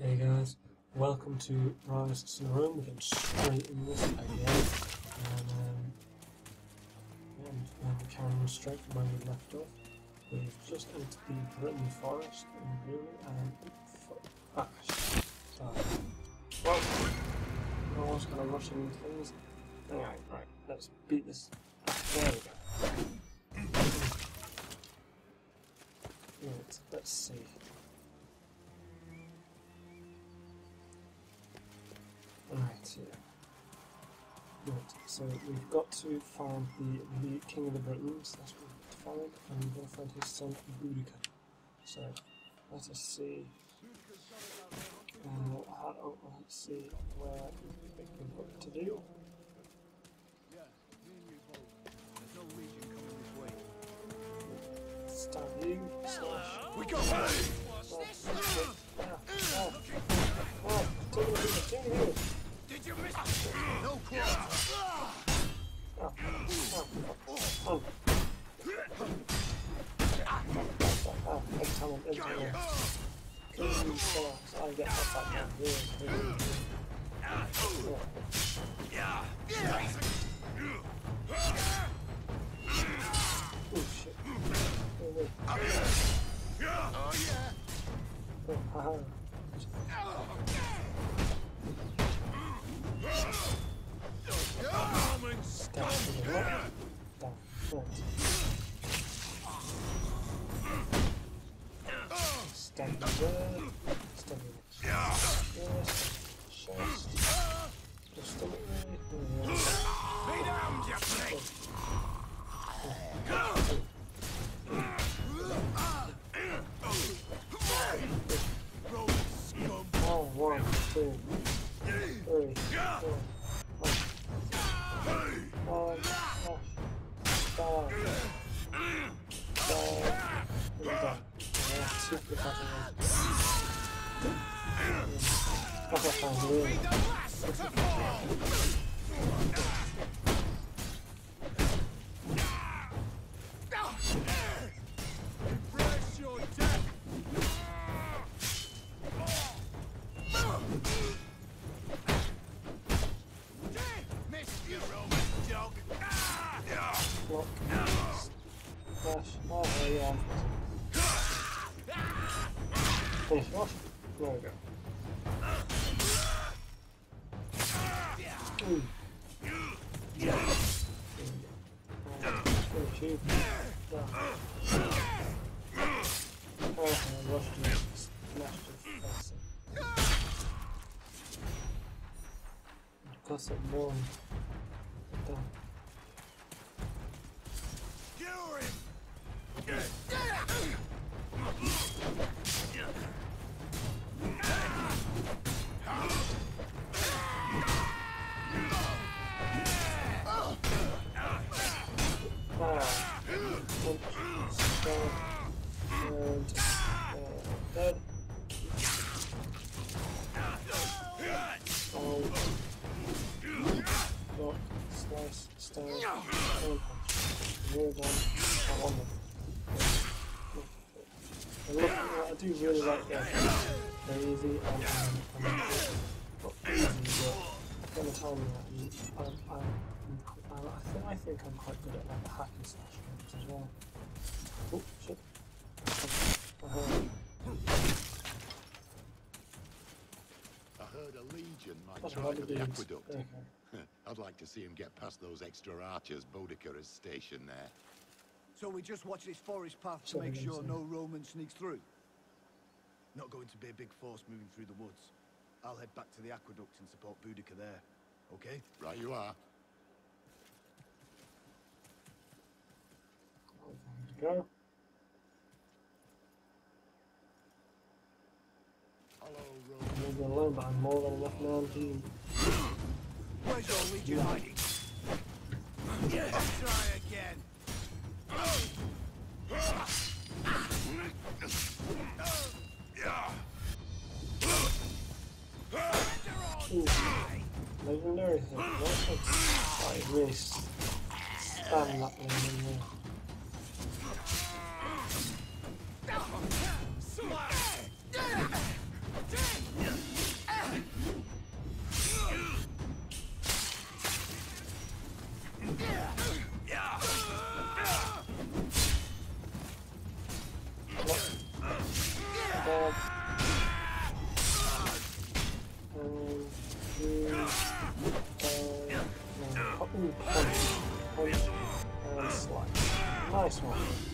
Hey guys, welcome to Ryse to the Room. We're getting straight in this again. And, um, and we're carrying on straight from where we left off. We've just entered the Brittany Forest in really and ah, sorry. Well, I was kind of rushing into things. Anyway, right, let's beat this. There we go. Right, let's see. Right, yeah. Right, so we've got to find the, the King of the Britons, that's what we've got to find, and we've got to find his son Boudica. So, let us see. Uh, how, oh, let's see where we've got to do. Stab you, slash. We money! slash, ah, ah, ah, take it here, take it here. Did you miss? No quarter! Oh, oh, oh. Oh, every time I'm every time I'm killing these stars, I get hit back now. Really, really, really. Yeah! Oh shit. Oh wait. Oh yeah! Oh, haha. Oh, oh. Down to. Stand there. We. Ooh. Yeah. Finish you. Oh, I rushed you. Smashed your face. Got some more. Done. Cure him! I'm on them. I, look, I do really like that. They're easy and, and, and not easy, but at the time I'm, I'm, I'm, I, think, I think I'm quite good at like the hack and slash games as well. Oh shit. Uh-huh. I heard a legion might try the aqueduct. Okay. I'd like to see him get past those extra archers Boudica is stationed there. So we just watch this forest path to make sure no Roman sneaks through? Not going to be a big force moving through the woods. I'll head back to the aqueduct and support Boudica there. Okay? Right you are. Go. Hello, Roman. I'm alone, but I'm more than enough man to Where's your legion hiding? Try again! Legendary thing. There. Ooh, punch, punch, and slice. Nice one.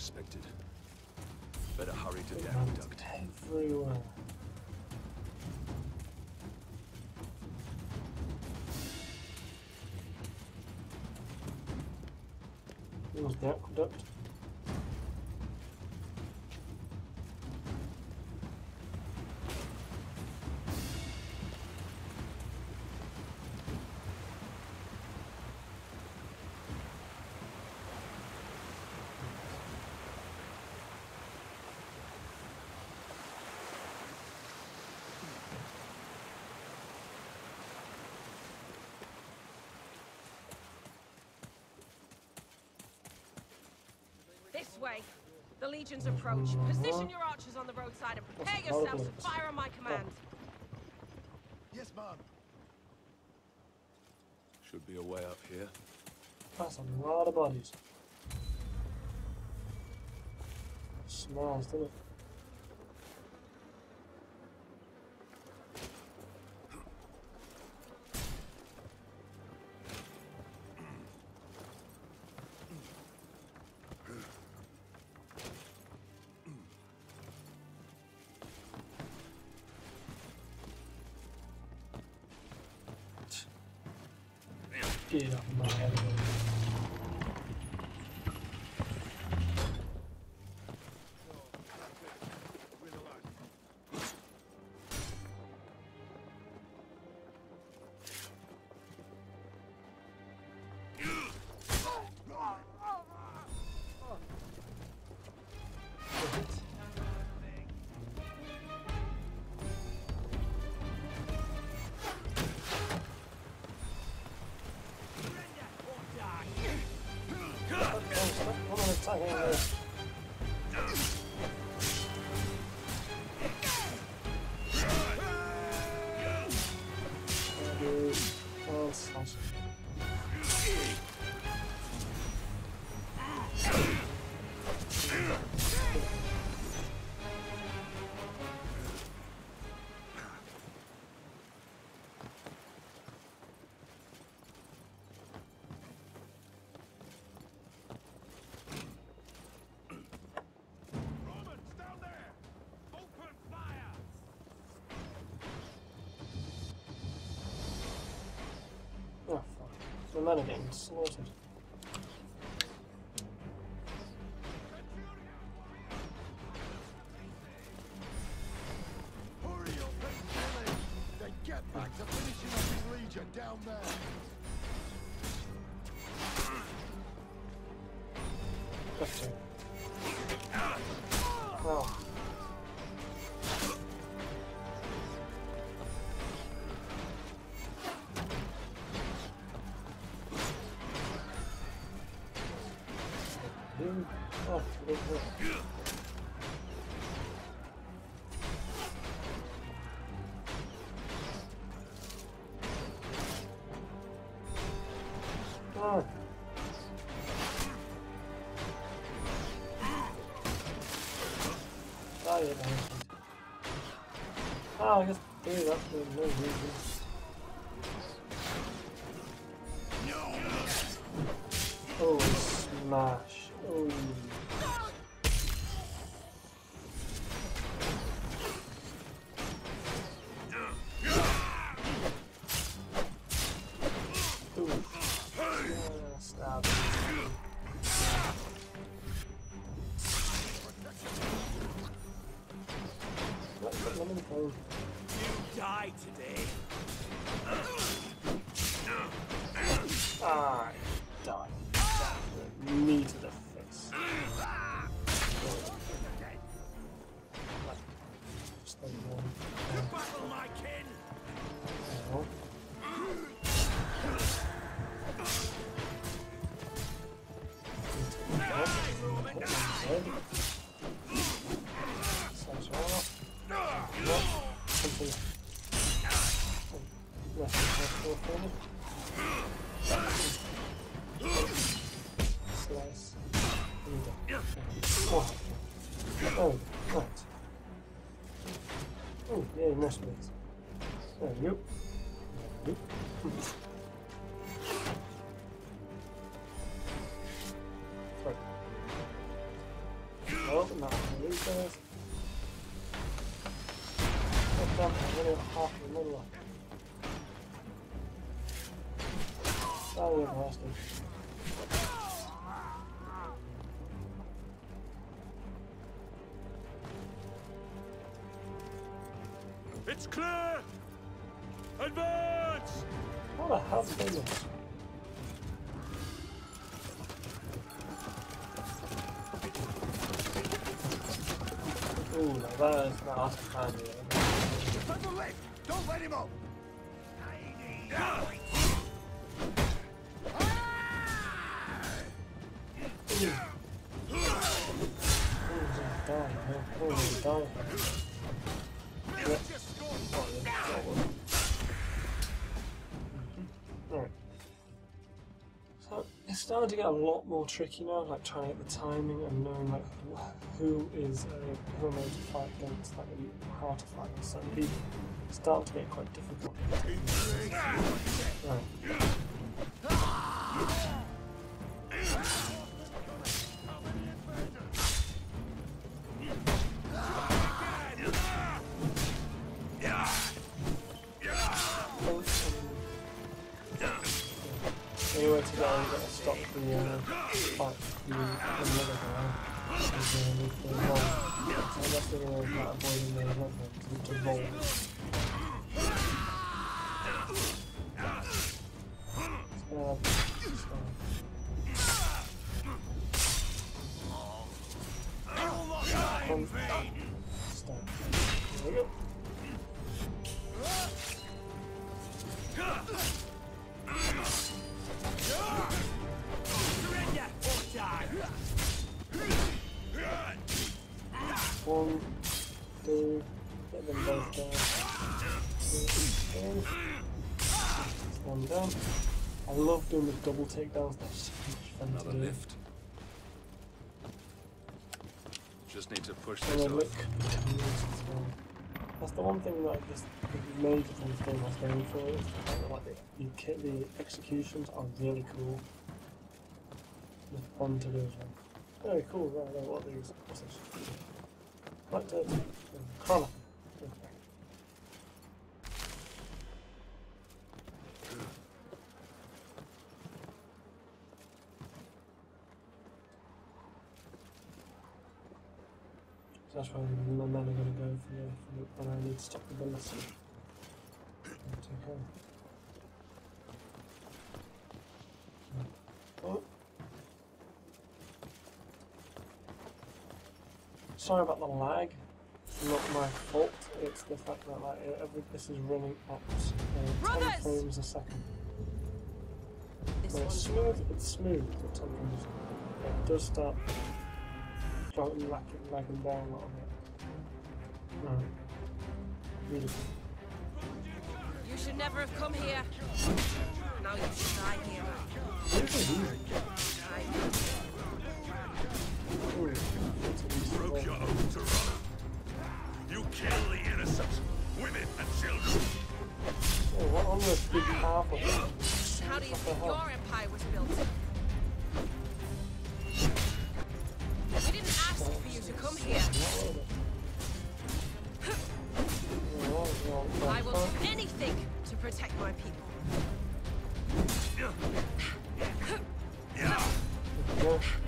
expected. Better hurry to the aqueduct. everywhere. There's the aqueduct. Way. The legions approach. Position your archers on the roadside and prepare yourselves to fire on my command. Yes, ma'am. Should be a way up here. That's a lot of bodies. Smells, doesn't it? Get Men are getting slaughtered. Dude. Oh, look at Yeah, nice bit. There we go. There we go. Sorry. Oh, not these guys. Get down, I'm gonna half in the middle. That was nasty. Clear. Advance. How the hell did they? Ooh, now that is not handy. Take the lift! Don't let him up! Ooh, he's dying, huh? Ooh, he's dying. Starting to get a lot more tricky now, like trying to get the timing and knowing like wh- who is uh, who am I to fight against, like how to fight against certain people. It's starting to get quite difficult. Right. Anyway, to get stop the uh, fight the another guy. Is, uh, with the roll. Way about avoiding the weapons to roll. So, so, um, stop. There we go. One, two, get them both down. Two. One down. I love doing the double takedowns, they're so much fun Another to do. lift. Just need to push And this then look, off. that's the one thing that this the major thing this game has going for is the fact that like the, the, executions are really cool. They're fun to do as well. Very cool, right, right, what these? Like Chronicle. So that's why my men are going to go for the, for the when I need to stop the bullets. Take home. Oh. Sorry about the lag. It's not my fault. It's the fact that like every, this is running at uh, 10 Brothers! frames a second. When it's smooth, it's smooth at 10 frames. It does start dropping, lagging, lagging down a little bit. Right. Beautiful. You should never have come here. Now you should die here. You broke your oath to run. You kill the innocent, women and children. Oh, what on this big half of that? How do you think your empire was built? We didn't ask for you to come here. I will do anything to protect my people. Yeah.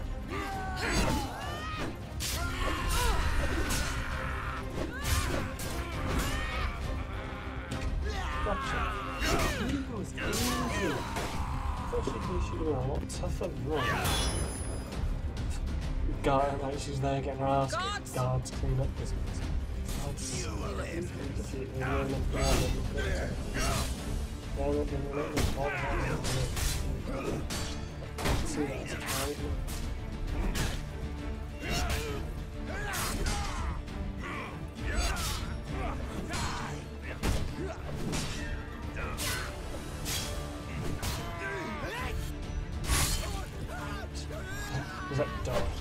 run. tougher than run. Guard, like she's there getting her ass Guards! kicked. Guards clean up this mess. Guards. See that's a.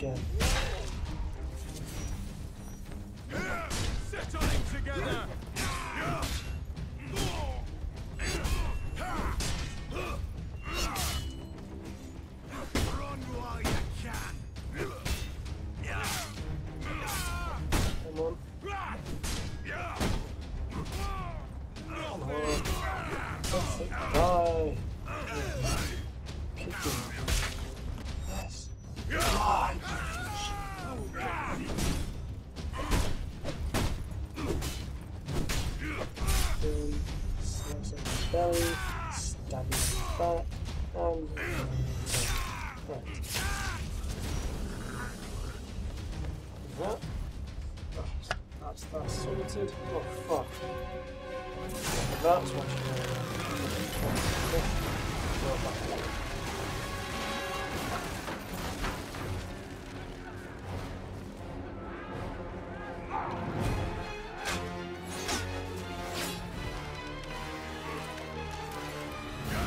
Again. Belly. Stab him in the.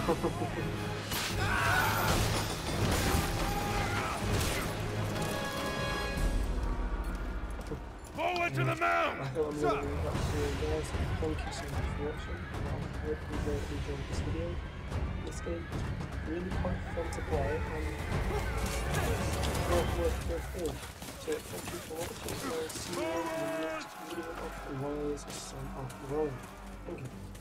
Forward to the mound! I to guys. Thank you so much for watching. I hope you enjoyed this video. This game is really quite fun to play and it's worth worth. So thank you for watching. See you in the next video of Son of Rome. Thank you.